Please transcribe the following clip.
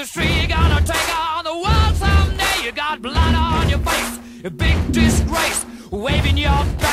industry. You're gonna take on the world someday. You got blood on your face, a big disgrace, waving your back.